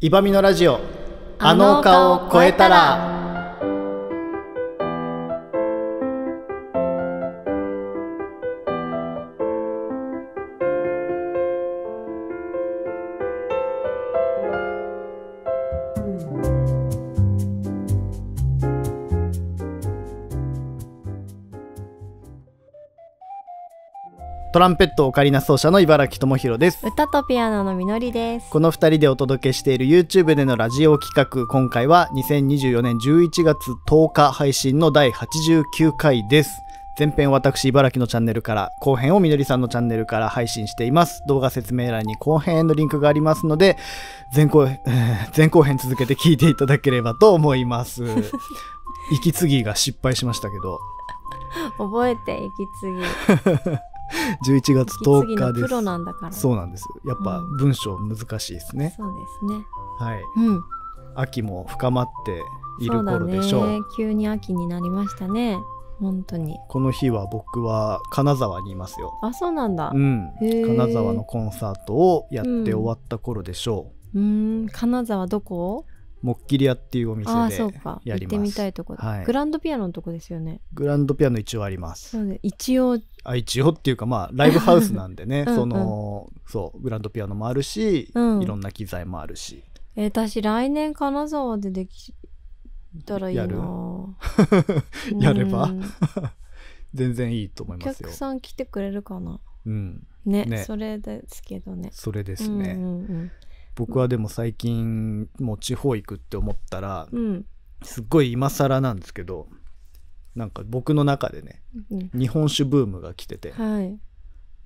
イバミのラジオ。あの丘を超えたら。トランペットオカリナ奏者の茨城智弘です。歌とピアノのみのりです。この2人でお届けしている YouTube でのラジオ企画今回は2024年11月10日配信の第89回です。前編私茨城のチャンネルから後編をみのりさんのチャンネルから配信しています。動画説明欄に後編へのリンクがありますので前後,、えー前後編続けて聞いていただければと思います。息継ぎが失敗しましたけど。覚えて息継ぎ。11月息継10日ですプロなんだから。そうなんですやっぱうん文章難しいですね、そうですね。はいうん。秋も深まっている頃でしょう。急に秋になりましたね。本当に。この日は僕は金沢にいますよ。あ、そうなんだ。う。うん金沢のコンサートをやって終わった頃でしょーん。金沢どこ？う。もっきり屋っていうお店あそうか。や。行ってみたいとこだ。はいグランドピアノのとこですよね。グランドピアノ一応あります。そうで一応あ一応っていうかまあライブハウスなんでね うんうんそのそうグランドピアノもあるし、うんいろんな機材もあるしえー私来年金沢でできたらいいな。やる？やれば？うん 全然いいと思いおますよ客。さん来てくれるかな？うん、ねねそれですけどね。それですね。うんうん僕はでも最近もう地方行くって思ったらうん。うんすっごい今更なんですけどなんか僕の中でねうん日本酒ブームが来ててはい。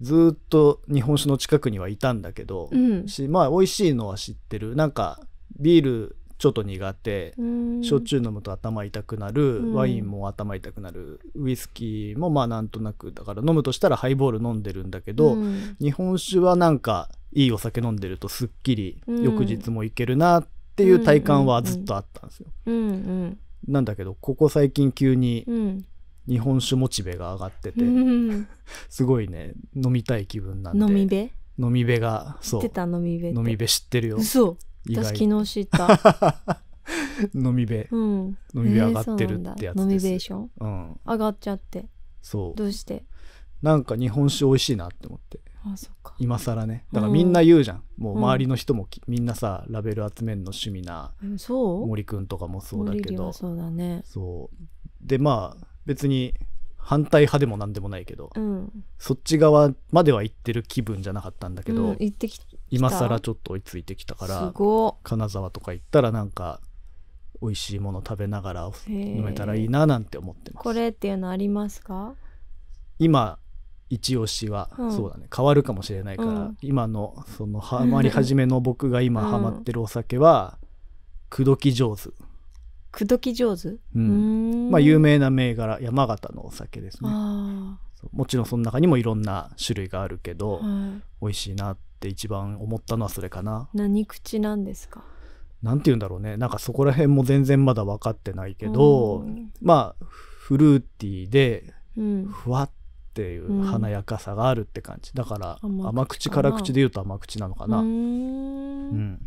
ずーっと日本酒の近くにはいたんだけど、うん。しまあ美味しいのは知ってるなんかビールちょっと苦手。焼酎飲むと頭痛くなる、うん。ワインも頭痛くなる。ウイスキーもまあなんとなくだから飲むとしたらハイボール飲んでるんだけど、うん。日本酒はなんかいいお酒飲んでるとすっきりうん。翌日もいけるなっていう体感はずっとあったんですよ。なんだけどここ最近急にうん。日本酒モチベが上がってて、うん。すごいね飲みたい気分なんで。飲みべ飲みべがそう。飲みべ知ってるよ私昨日知った。飲みべうん。飲みべ上がってるってやつえーそうなんだ。飲みですベーションうん。上がっちゃって。そう。どうして？なんか日本酒美味しいなって思って。あ、そっか。今更ね。だからうん。みんな言うじゃん、もううん。周りの人もきみんなさラベル集めるの趣味なうんそう？森くんとかもそうだけど。そうだね。そう。でまあ別に反対派でも何でもないけど、うん。そっち側までは行ってる気分じゃなかったんだけど、うん行ってき今更ちょっと追いついてきたかすらご金沢とか行ったらなんか美味しいもの食べながら飲めたらいいななんて思ってます。これっていうのありますか？今一押しは、うん。そうだね。変わるかもしれないから、うん。今のそのハマり始めの僕が今 ハマってるお酒は口説き上手、口説き上手？ううんん。まあ有名な銘柄山形のお酒ですねもちろんその中にもいろんな種類があるけど、あ、はい。美味しいなって一番思ったのはそれかな。何口なんですか？なんて言うんだろうね。なんかそこら辺も全然まだ分かってないけど、うん。まあフルーティーでうん。ふわっていう華やかさがあるって感じ。だから甘口辛口で言うと甘口なのかな、うーうん。んっ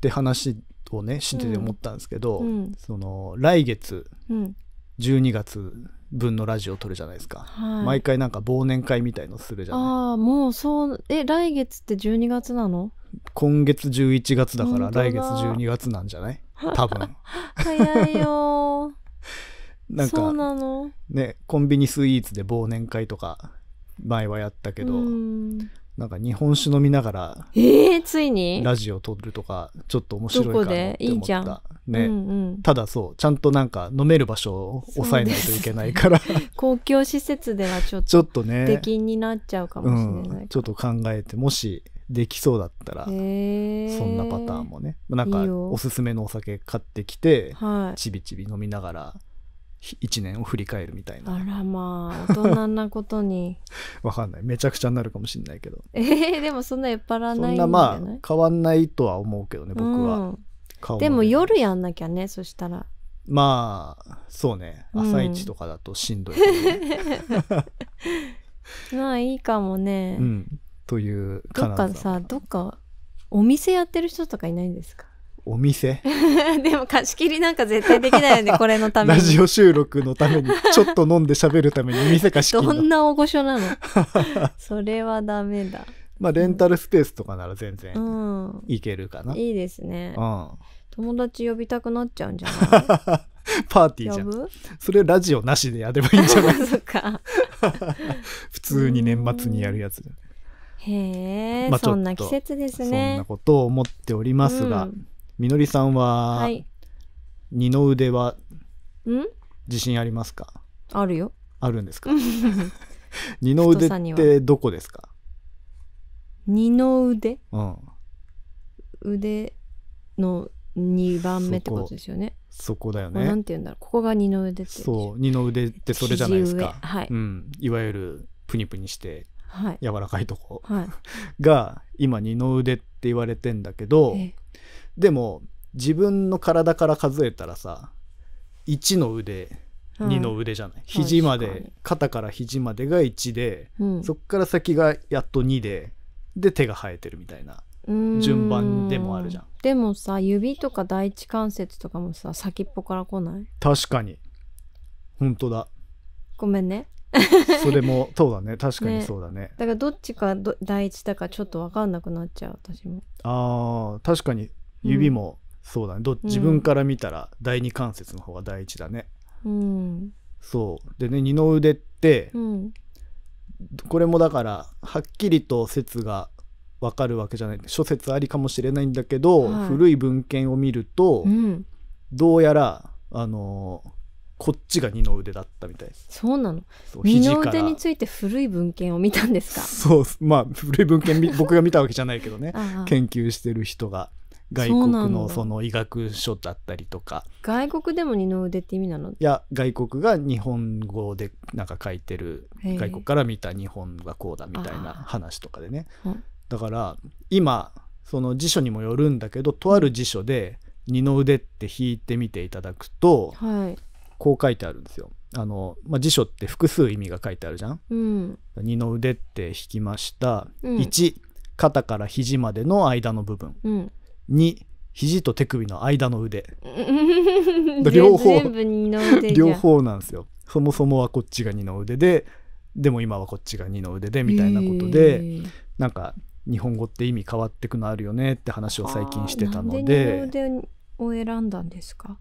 て話をねしてて思ったんですけど、うん。その来月うん。12月分のラジオを撮るじゃないですか、はい。毎回なんか忘年会みたいのするじゃない？ああもうそうえ来月って12月なの？今月11月だから来月12月なんじゃない？多分。早いよー。なんそうかなの？ねコンビニスイーツで忘年会とか前はやったけど、うんなんか日本酒飲みながらえー、ついに？ラジオ撮るとかちょっと面白いかもって思った。ね、うんうん、ただそうちゃんとなんか飲める場所を抑えないといけないから。公共施設ではちょっちょとっとね。出禁になっちゃうかもしれないうん、ちょっと考えてもしできそうだったら、そんなパターンもね。なんかおすすめのお酒買ってきてはい。ちびちび飲みながら1年を振り返るみたいな。あらまあ大人なことに？わかんない。めちゃくちゃになるかもしれないけど。えー、でもそんな酔っ払わそないんじゃんなまあ変わんないとは思うけどね僕は、うん顔でもね夜やんなきゃねそしたら。まあそうね。うん。朝一とかだとしんどいかもね、まあいいかもね、うん。というどっかさどっかお店やってる人とかいないんですか？お店？でも貸し切りなんか絶対できないよね これのために。ラジオ収録のために。ちょっと飲んで喋るために。店貸し切どるのんな大御所なの？それはダメだ。まあレンタルスペースとかなら全う然ん。いけるかな、うん、いいですね。パ友達呼びたくなっちゃうんじゃない？ーティーじゃん。呼ぶ？それラジオなしでやればいいんじゃない？そっか。普通に年末にやるやつ。でへえ、まあそんな季節ですそんねなことを思っておりますが、うんみのりさんは、はい。二の腕はん？自信ありますか？あるよ。あるんですか？二の腕ってどこですか？二の腕？うん。腕の2番目ってことですよね。そこだよこれなねんて言うんだろう。ここが二の腕って。そう二の腕ってそれじゃないですか。はい。うん、いわゆるプニプニしてはい。柔らかいとこ。はい。が今二の腕って言われてんだけどえでも自分の体から数えたらさ1の腕はい2の腕じゃない、肘まで肩から肘までが1で、うん。そっから先がやっと2でで手が生えてるみたいな順番でもあるじゃん。でもさ指とか第一関節とかもさ先っぽから来ない？確かに。本当だ。ごめんね。それも そうだね。確かにね。そうだね。だからどっちかど第一だかちょっと分かんなくなっちゃう私も。あー確かに指もそうだね、ど自分から見たら第二関節の方が第一だね、うん。そう。でね二の腕ってうん。これもだからはっきりと説がわかるわけじゃない。諸説ありかもしれないんだけど、はい。古い文献を見ると、うん。どうやらあのーこっちが二の腕だったみたい。ですそうなの二の腕について古い文献を見たんですか？そう。まあ古い文献み僕が見たわけじゃないけどね。研究してる人が外国のその医学書だったりとか。外国でも二の腕って意味なの？いや外国が日本語でなんか書いてる外国から見た日本がこうだみたいな話とかでね。うん。だから今その辞書にもよるんだけどとある辞書で二の腕って引いてみていただくとはい。こう書いてあるんですよ。あのまあ、辞書って複数意味が書いてあるじゃん？うん。二の腕って引きました。うん。1肩から肘までの間の部分。うん2肘と手首の間の腕。両両方。両方なんですよ。そもそもはこっちが二の腕ででも今はこっちが二の腕でみたいなことで、へーなんか日本語って意味変わってくのあるよねって話を最近してたので。を選んだんですか？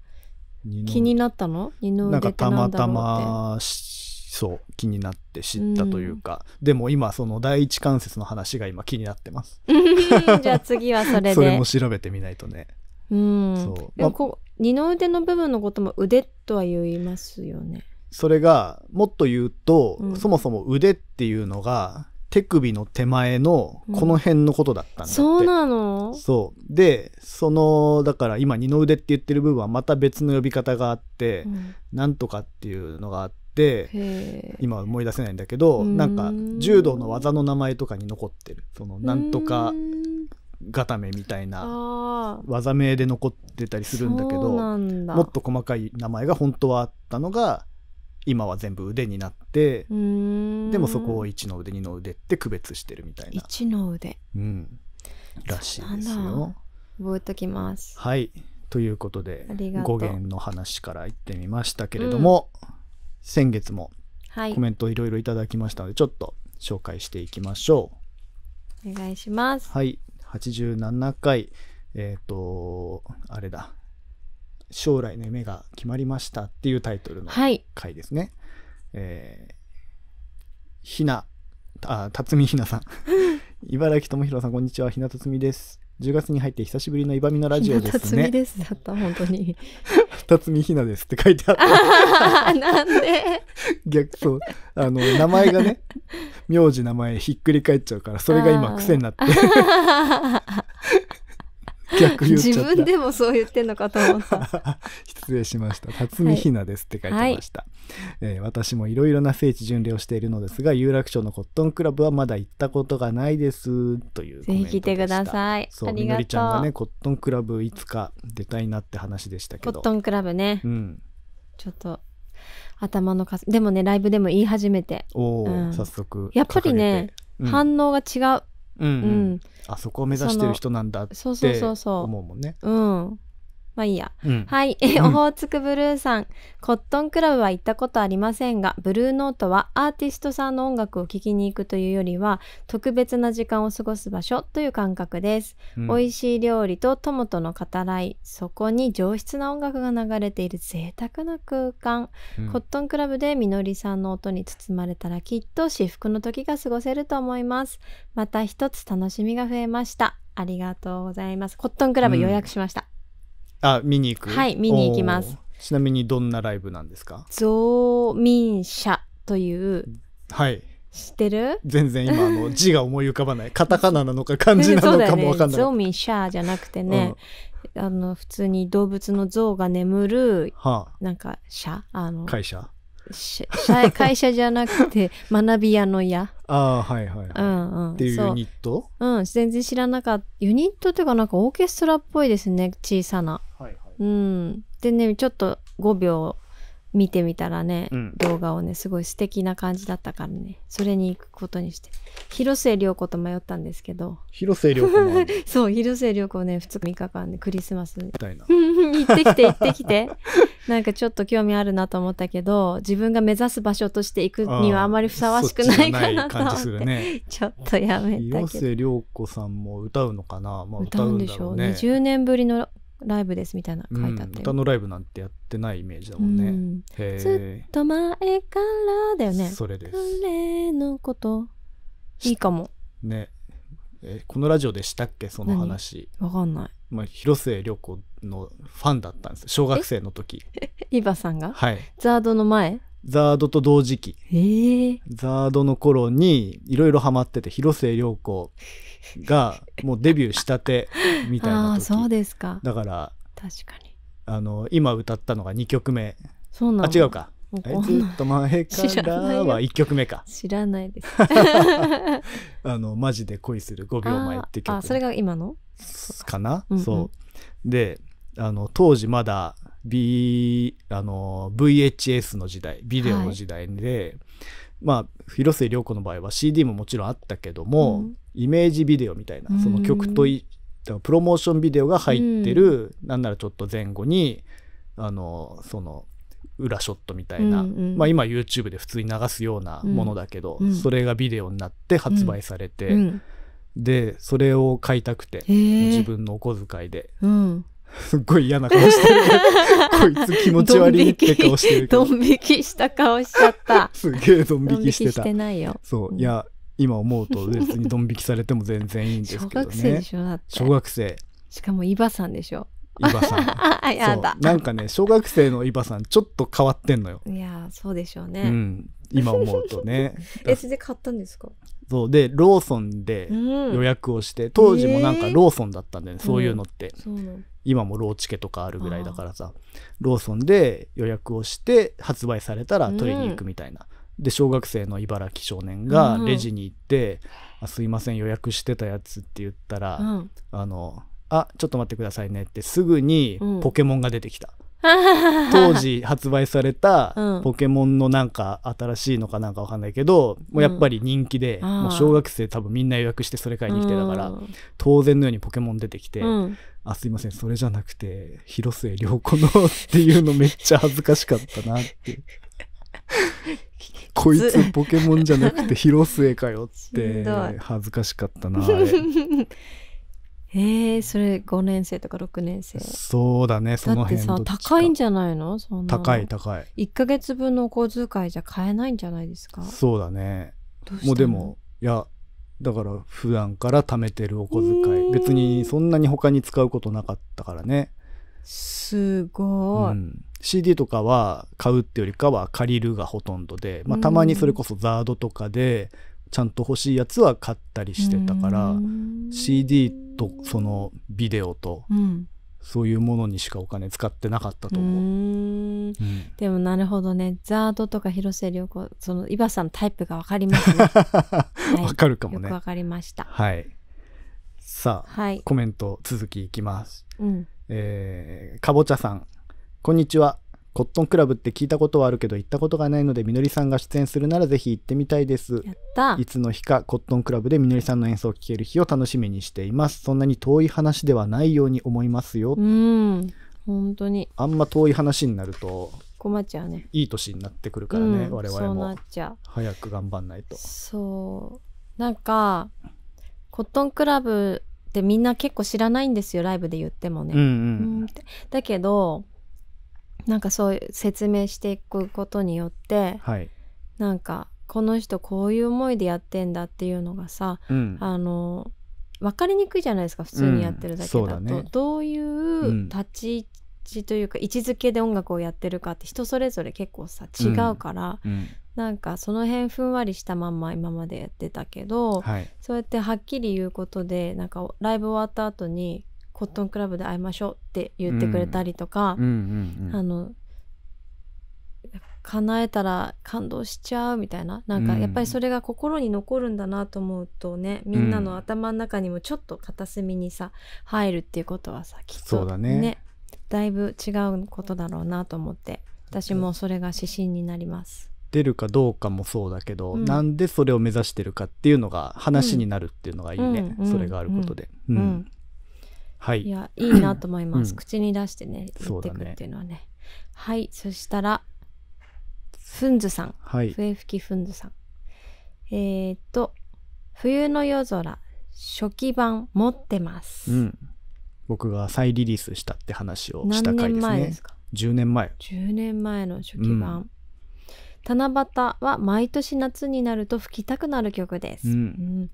気になったの？二のなんか腕なんたまたましそう気になって知ったというか、でも今その第一関節の話が今気になってます。じゃあ次はそれで。それも調べてみないとね。うん。そう。でもこう二の腕の部分のことも腕とは言いますよね。それがもっと言うと、うん。そもそも腕っていうのが手首の手前のこの辺のことだったんだって、そうなの？そう。でそのだから今二の腕って言ってる部分はまた別の呼び方があって、うん。なんとかっていうのがあってへえ今思い出せないんだけどうん。なんか柔道の技の名前とかに残ってる。そのなんとかうん。固めみたいな技名で残ってたりするんだけどもっと細かい名前が本当はあったのが今は全部腕になってでもそこを1の腕2の腕って区別してるみたいな、一の腕。うん、らしいですよ。だ。覚えときます。はい。ということで語源の話から言ってみましたけれども、先月もはいコメントいろいろいただきましたのでちょっと紹介していきましょう。お願いしますはい87回えっ、とあれだ将来の夢が決まりましたっていうタイトルのはい回ですね。えーひな、あ、辰巳ひなさん。茨城智弘さん、こんにちは。ひな辰巳です。10月に入って久しぶりのイバミのラジオですね。ひなたつみですだった本当に辰巳ひなですって書いてあった。なんで？逆そう。あの、名前がね、名字名前ひっくり返っちゃうから、それが今癖になって、逆言っち自ゃった。分でもそう言ってんのかと思った 失礼しました。辰巳ひなですって書いてました。えー私もいろいろな聖地巡礼をしているのですが、有楽町のコットンクラブはまだ行ったことがないです。というコぜ。ひ来てくださいそう、ありがとうみのりちゃんがね、コットンクラブいつか出たいなって話でしたけど。コットンクラブねうん。ちょっと頭のかすでもねライブでも言い始めておお、うん早速。やっぱりねうん反応が違ううん、ううん。ん、あそこを目指してる人なんだってそうそうそうそ思うもんね。ううんまあいいやうんはい、えうんオホーツクブルーさん。コットンクラブは行ったことありませんが、ブルーノートはアーティストさんの音楽を聴きに行くというよりは、特別な時間を過ごす場所という感覚です。うん美味しい料理と友との語らい、そこに上質な音楽が流れている贅沢な空間。うんコットンクラブでみのりさんの音に包まれたらきっと至福の時が過ごせると思います。また一つ楽しみが増えました。ありがとうございます。コットンクラブ予約しました。あ見に行く？はい見に行きます。ちなみにどんなライブなんですか？ゾーミン社というはい。知ってる？全然今あの字が思い浮かばない。カタカナなのか漢字なのかもわかんない、ゾーミンシャーじゃなくてね、あの普通に動物の象が眠るはなんか社あのあ会社？会社じゃなくて学び屋の屋。ああはいはい、はい。うんうん。っていうユニット？そううん全然知らなかった。ユニットっていうかなんかオーケストラっぽいですね小さな。はいはい。うん。でねちょっと5秒見てみたらね、うん。動画をねすごい素敵な感じだったからねそれに行くことにして。広末涼子と迷ったんですけど。広末涼子もある そう広末涼子ね2日3日間でクリスマスに。みたいな。行ってきて行ってきて。なんかちょっと興味あるなと思ったけど自分が目指す場所として行くにはあまりふさわしくないかなと思そっちじゃない感じすって、るね。ちょっとやめた広けど。末涼子さんも歌うのかな、まあ、歌うんでしょう。ね20年ぶりのライブですみたいな書いてあうんったよ、歌のライブなんてやってないイメージだうもんね、ん。へずっと前からだよえね。それです。彼のこと。いいかも。ね。えこのラジオでしたっけ？その話、わかんない。まあ、広末涼子のファンだったんです。よ小学生の時。イバさんが？はい。ザードの前？ザードと同時期。ええ。ザードの頃にいろいろハマってて広末涼子がもうデビューしたて みたいあな時。あそうですか。だから確かに。あの今歌ったのが2曲目。そうなの？あ違うか。ずっと前か知らは1曲目か。知らない。です。あのマジで恋する5秒前って曲。ああそれが今の？かな、うんうん。そう。であの当時まだ B あの VHS の時代ビデオの時代で、まあ広末涼子の場合は CD ももちろんあったけども、うん。イメージビデオみたいなうん。その曲といだからプロモーションビデオが入ってる、なんならちょっと前後にあのその裏ショットみたいな、うんうん。まあ、今 YouTube で普通に流すようなものだけど、うんうんそれがビデオになって発売されて、うんでそれを買いたくて、自分のお小遣いでうんすっごい嫌な顔してる。こいつ気持ち悪いって顔してるドン引きした顔しちゃった。すげえドンドン引きしてしたてないよ。そう、うん。いや今思うと別にドン引きされても全然いいんです小けど学生でねしょだって。小学生。しかもイバさんでしょ。伊庭さん。あ やだ。なんかね小学生の伊庭さんちょっと変わってんのよ、いやそうでしょううね、ん、今思うとね。えそれで買ったんですか？そうでローソンでうん。予約をして、当時もなんかえー。ローソンだったんだよね、そういうのって。そうなの。今もローチケとかあるぐらいだからさローソンで予約をして発売されたら取りに行くみたいな、で小学生の茨城少年がレジに行って「あすいません予約してたやつ」って言ったら「うん。あのあちょっと待ってくださいね」ってすぐにうん。ポケモンが出てきた、当時発売されたうん。ポケモンのなんか新しいのかなんかわかんないけど、もうやっぱり人気で、もう小学生多分みんな予約してそれ買いに来てたから、うん。当然のようにポケモン出てきて、うん。あすいませんそれじゃなくて広末涼子のっていうのめっちゃ恥ずかしかったなって。こいつポケモンじゃなくて広末かよって い。恥ずかしかったなあれえー、それ5年生とか6年生。そうだねそのだってさ高いんじゃないの？そんな高い高い。1ヶ月分のお小遣いじゃ買えないんじゃないですか？そうだね。もうでもいやだから普段から貯めてるお小遣い。別にそんなに他に使うことなかったからね、すごい、うん、CD とかは買うってよりかは借りるがほとんどで、まあ、うんたまにそれこそザードとかでちゃんと欲しいやつは買ったりしてたからうん。CD とそのビデオとうん。そういうものにしかお金使ってなかったと思う。うーん。うん。でもなるほどね。ザードとか広末涼子そのイバさんのタイプが分かりますね、は いわかるかもね。よく分。かりました。はい。さあ、はい。コメント続きいきます。うん。えーかぼちゃさん、こんにちは。コットンクラブって聞いたことはあるけど行ったことがないのでみのりさんが出演するならぜひ行ってみたいです。やった。いつの日かコットンクラブでみのりさんの演奏を聴ける日を楽しみにしています。そんなに遠い話ではないように思いますよ、うん本当に。あんま遠い話になると困っちゃうねいい年になってくるからね、うん我々も。早く頑張んないと。そう。なんかコットンクラブってみんな結構知らないんですよライブで言ってもね、うんううん。んってだけどなんかそういう説明していくことによってはい、なんかこの人こういう思いでやってんだっていうのがさうん、あの分かりにくいじゃないですか普通にやってるだけだと、うん。だね。どういう立ち位置というか位置づけで音楽をやってるかって人それぞれ結構さ違うから、うん。なんかその辺ふんわりしたまんま今までやってたけど、はい。そうやってはっきり言うことでなんかライブ終わった後にコットンクラブで会いましょうって言ってくれたりとかうん、うんうん。あの叶えたら感動しちゃうみたいな。なんかうん。やっぱりそれが心に残るんだなと思うとね、みんなの頭の中にもちょっと片隅にさ入るっていうことはさきっとそうだね。だいぶ違うことだろうなと思って私もそれが指針になります。出るかどうかもそうだけど、うん。なんでそれを目指してるかっていうのが話になるっていうのがいいね、うんそれがあることで、うん。うんはい。いやいいなと思います、うん。口に出してね言ってそうだね。くっていうのはね。はい。そしたらふんずさん。はい。笛吹きふんずさん。えー、っと冬の夜空初期版持ってます、うん、僕が再リリースしたって話をした何年回ですね。前ですか？10年前。10年前の初期版、うん七夕は毎年夏になると吹きたくなる曲です、うん。うん。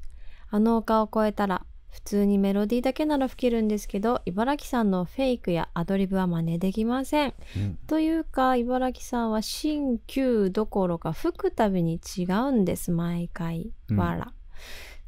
あの丘を越えたら普通にメロディーだけなら吹けるんですけど茨城さんのフェイクやアドリブは真似できません。うん。というか茨城さんは新旧どころか吹くたびに違うんです毎回。うん。わら、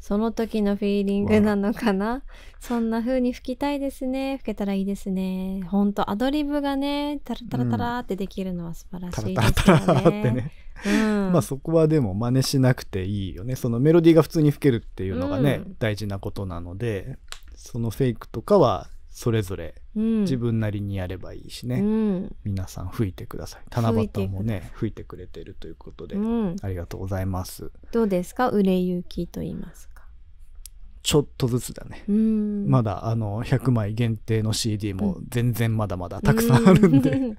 その時のフィーリングなのかな？そんな風に吹きたいですね。吹けたらいいですね。ほんとアドリブがねタラタラタラってできるのは素晴らタしいラタラですよね。タラってね、うん、まあそこはでも真似しなくていいよね。そのメロディーが普通に吹けるっていうのがね、うん。大事なことなのでそのフェイクとかはそれぞれうん。自分なりにやればいいしね、うん。皆さん吹いてください。七夕もね吹いてくれてるということで、うん、ありがとうございます。どうですか？売れ行きと言いますかちょっとずつだね、うん。まだあの100枚限定の CD も全然まだまだたくさんあるんで、う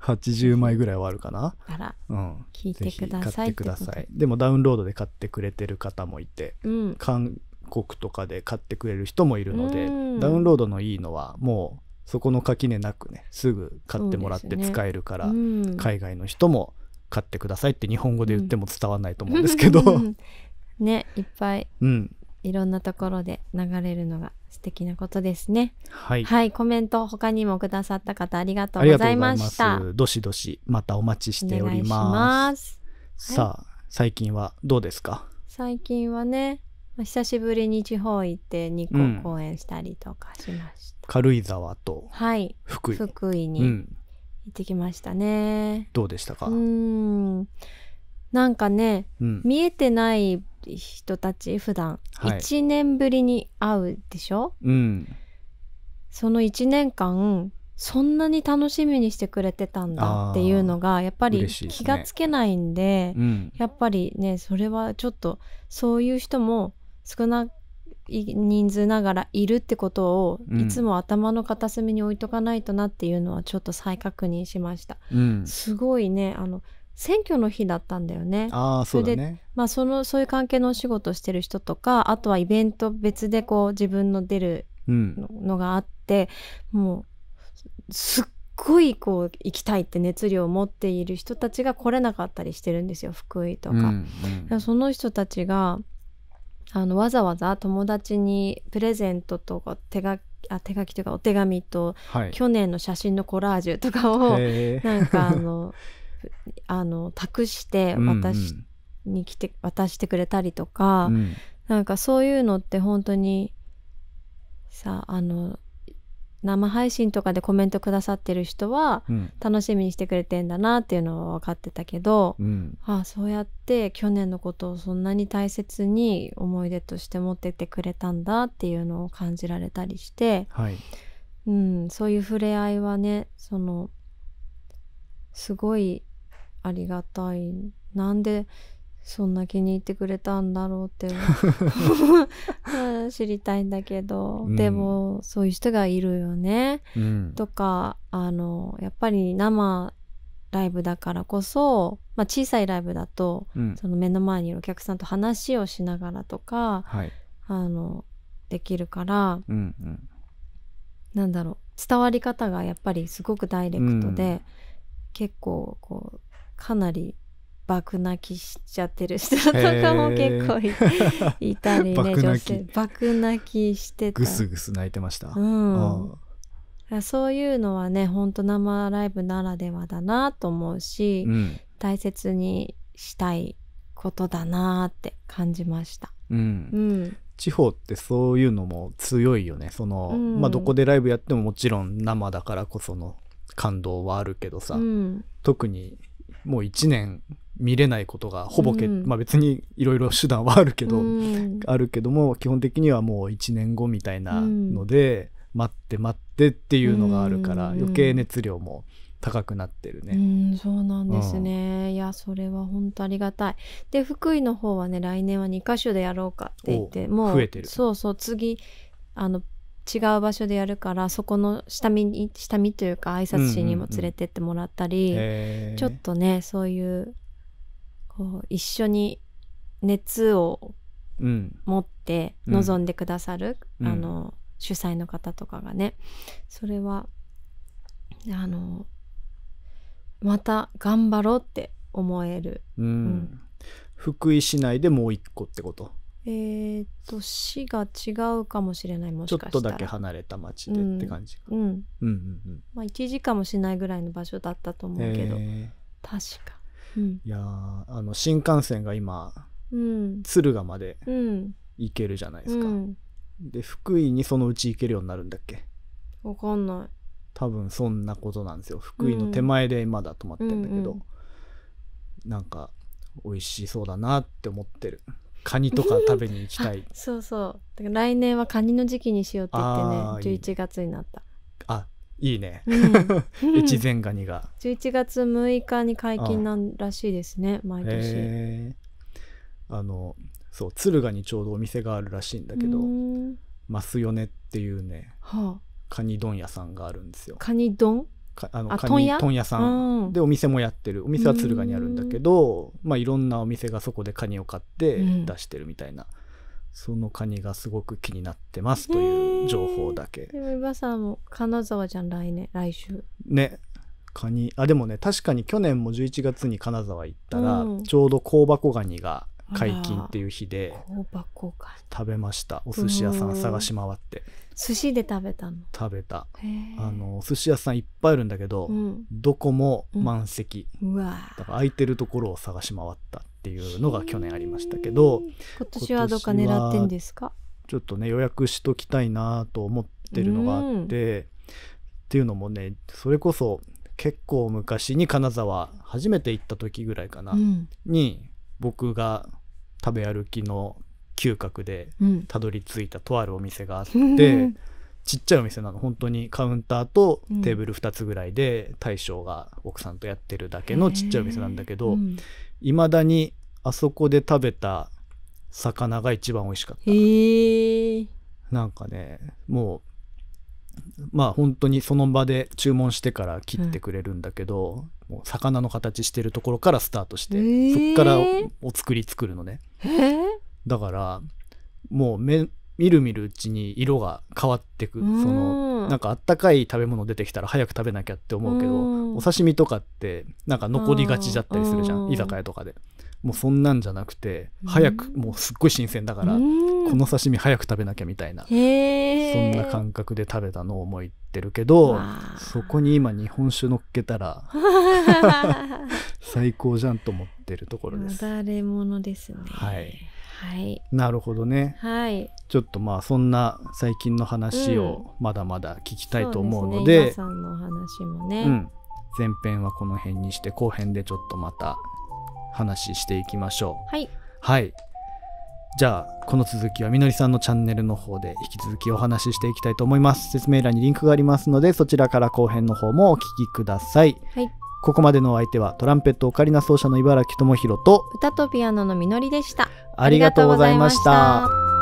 80枚ぐらいはあるかな、あら。うん、聞いてくださいださい。でもダウンロードで買ってくれてる方もいてうん。韓国とかで買ってくれる人もいるのでうん。ダウンロードのいいのはもうそこの垣根なくねすぐ買ってもらって使えるから、うん。海外の人も買ってくださいって日本語で言っても伝わらないと思うんですけど、うん。ねいっぱい。うんいろんなところで流れるのが素敵なことですね。はい、はい、コメント他にもくださった方ありがとありがとうございまましたす。どしどしまたお待ちしておりお願いします。ますさあ最近はどうですか？最近はねまあ久しぶりに地方行ってうん。2個公演したりとかしました、軽井沢とはい。福井。う福井に行ん。ってきましたね、どうでしたか、うーん。なんかねうん。見えてない人たち普段、はい。1年ぶりに会うでしょ？うん。その1年間そんなに楽しみにしてくれてたんだっていうのがやっぱり気がつけないんでうん。やっぱりねそれはちょっとそういう人も少ない人数ながらいるってことをうん。いつも頭の片隅に置いとかないとなっていうのはちょっと再確認しました。うん。すごいねあの選挙の日だったんだよね。ああそうだね。まあそのそういう関係のお仕事をしてる人とかあとはイベント別でこう自分の出るうん。ののがあってもうすっごいこう行きたいって熱量を持っている人たちが来れなかったりしてるんですよ福井とか。うんいやその人たちがあのわざわざ友達にプレゼントとか手書きあ手書きというかお手紙とはい。去年の写真のコラージュとかをなんかあの あの託して渡しうん。に来て渡してくれたりとか、うん。なんかそういうのって本当にさあの生配信とかでコメントくださってる人はうん。楽しみにしてくれてんだなっていうのは分かってたけど、うん。ああそうやって去年のことをそんなに大切に思い出として持っててくれたんだっていうのを感じられたりして、はい。うん、そういう触れ合いはねそのすごいありがたい。なんでそんな気に入ってくれたんだろうって。う ん知りたいんだけど、うん。でもそういう人がいるよね。うん。とかあのやっぱり生ライブだからこそ、まあ、小さいライブだとうん。その目の前にいるお客さんと話をしながらとかはい。あのできるからうんうん。なんだろう。伝わり方がやっぱりすごくダイレクトで、うん結構こうかなり爆泣きしちゃってる人とかも結構いいたりね女性。爆泣きしてた。ぐすぐす泣いてました、うん。そういうのはねほんと生ライブならではだなと思うし、ーうん大切にしたいことだなって感じました。うん。うん、地方ってそういうのも強いよね。その、うん。まあどこでライブやってももちろん生だからこその感動はあるけどさ、うん、特にもう1年見れないことがほぼけ、うんまあ別にいろいろ手段はあるけど、うんあるけども基本的にはもう1年後みたいなので、待って待ってっていうのがあるから、うん余計熱量も高くなってるうね。ん、そうなんですね。いや、それは本当ありがたい。で、福井の方はね、来年は2カ所でやろうかって言って、おもう、増えてるそうそう、次、あの、違う場所でやるから、そこの下見に、下見というか、挨拶しにも連れてってもらったり、へー。ちょっとね、そういう、こう、一緒に熱をうん。持ってうん。臨んでくださる、うん。あの主催の方とかがね。それはあのまた頑張ろうって思える。うん。ん。福井市内でもう一個ってこと？えーっと市が違うかもしれないもちょっしかしたら。とだけ離れた町でって感じか、うん。うんうんまあ1時間もしないぐらいの場所だったと思うんうけど、へ確か。うん。ーいやーあの新幹線が今うん。敦賀までうん。行けるじゃないでうすか、ん。で福井にそのうち行けるようになるんだっけ？わかんない。多分そんなことなんですよ。福井の手前でまだ止まってんだけど、うん。なんか美味しそうだなって思ってるカニとか食べに行きたい。そうそう。だから来年はカニの時期にしようって言ってねあーいいね。11月になった。あいいね。うん。越前ガニが。11月6日に解禁なんらしいですね毎年。あのそう敦賀にちょうどお店があるらしいんだけどマスヨネっていうねはカニ丼屋さんがあるんですよ。あ、カニ丼？かあの問屋ニ問屋？さん。うん。でお店もやってる。お店は敦賀にあるんだけどまあいろんなお店がそこでカニを買ってうん。出してるみたいな、そのカニがすごく気になってますという情報だけ。でも岩さんも金沢じゃん来年来週。ね。カニあでもね確かに去年も11月に金沢行ったら、うん。ちょうど香箱ガニが解禁っていう日で香箱か食べました。お寿司屋さん。探し回って寿司で食べたの？食べた。あのお寿司屋さんいっぱいあるんだけど、うん。どこも満席、うわ。だから空いてるところを探し回ったっていうのが去年ありましたけど今年はどっか狙ってんですか？ちょっとね予約しときたいなと思ってるのがあって、っていうのもねそれこそ結構昔に金沢初めて行った時ぐらいかな、うん。に僕が食べ歩きの嗅覚でうん。たどり着いたとあるお店があって、うん。ちっちゃいお店なの。本当にカウンターとうん。テーブル2つぐらいで大将が奥さんとやってるだけのちっちゃいお店なんだけどうん。いま、未だにあそこで食べた魚が一番美味しかった。なんかねもうまあ本当にその場で注文してから切ってくれるんだけど、もう魚の形してるところからスタートして、へー。そっからお作り作るのね。へえだからもうめみるみるうちに色が変わってく。そのなんかあったかい食べ物出てきたら早く食べなきゃって思うけうん。どお刺身とかってなんか残りがちだったりするじゃうん。ん居酒屋とかで。もうそんなんじゃなくてうん。早くもうすっごい新鮮だからこうん。の刺身早く食べなきゃみたいな。そんな感覚で食べたのを思いってるけどそこに今日本酒乗っけたら 最高じゃんと思ってるところです。ですね。はいはい。なるほどね。はい。ちょっとまあそんな最近の話をまだまだ聞きたいと思うのそで,、すね、今さんのお話もね、うん、前編はこの辺にして後編でちょっとまた話していきましょう。はい。はい。じゃあこの続きはみのりさんのチャンネルの方で引き続きお話ししていきたいと思います。説明欄にリンクがありますのでそちらから後編の方もお聞きください。はいここまでのお相手はトランペットオカリナ奏者の茨城智弘と歌とピアノのみのりでしたありがとうございました。